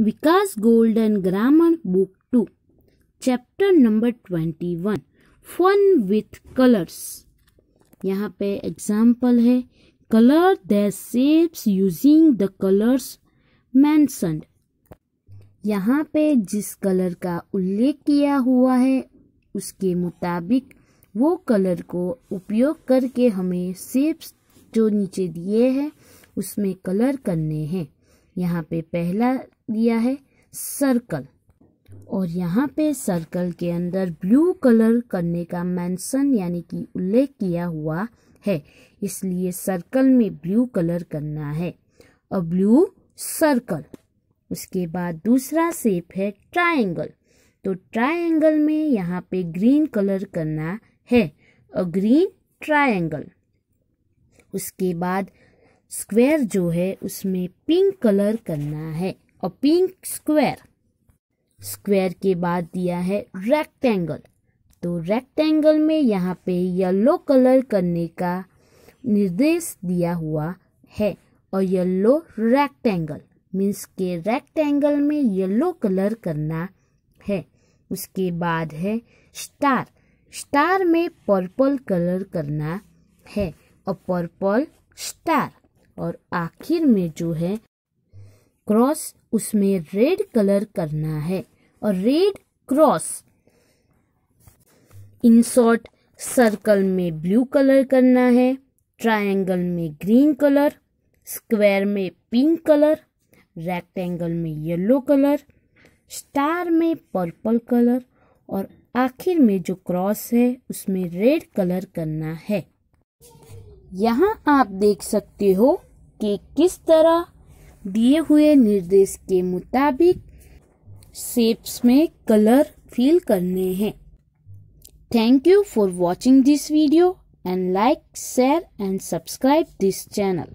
Vikas golden grammar book two chapter number twenty one fun with colours यहाँ पे example है colour the shapes using the colours mentioned यहाँ पे जिस colour का उल्लेख किया हुआ है, उसके मुताबिक वो कलर को उपयोग करके हमें सेप्स जो नीचे दिए हैं, उसमें कलर करने हैं। यहाँ पे पहला दिया है सर्कल। और यहाँ पे सर्कल के अंदर ब्लू कलर करने का मेंशन यानी कि उल्लेख किया हुआ है। इसलिए सर्कल में ब्लू कलर करना है और ब्लू सर्कल। उसके बाद दूसरा सेप है ट्रायंगल। तो ट्रायंगल में यहाँ पे ग्रीन कलर करना है और ग्रीन ट्रायंगल। उसके बाद स्क्वायर जो है उसमें पिंक कलर करना है और पिंक स्क्वायर। स्क्वायर के बाद दिया है रेक्टेंगल तो रेक्टेंगल में यहाँ पे येलो कलर करने का निर्देश दिया हुआ है और येलो रेक्टेंगल मीन्स के रेक्टेंगल में येलो कलर करना है। उसके बाद है स्टार स्टार में पर्पल कलर करना है और पर्पल स्टार और आखिर में जो है, क्रॉस उसमें रेड कलर करना है। और red cross in short circle में ब्लू कलर करना है, ट्रायंगल में ग्रीन कलर, स्क्वायर में पिंक कलर, रेक्टेंगल में येलो कलर, स्टार में पर्पल कलर और आखिर में जो क्रॉस है, उसमें रेड कलर करना है। यहाँ आप देख सकते हो कि किस तरह दिए हुए निर्देश के मुताबिक शेप्स में कलर फील करने हैं। Thank you for watching this video and like share and subscribe this channel